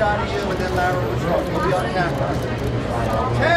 shot of you and then lateral control. You'll be on camera. 10,